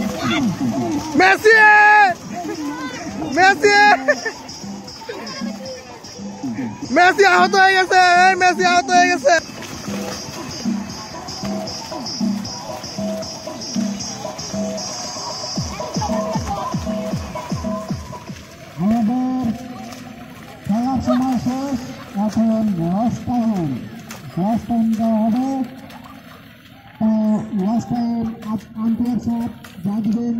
Merci Merci Merci আহত হয়ে গেছে এই মেসি আহত হয়ে গেছে আমাদের খেলা সময় শেষ এখন রস পালন রস পালন দেওয়া হবে তো রস পালন Bernard Sharp, John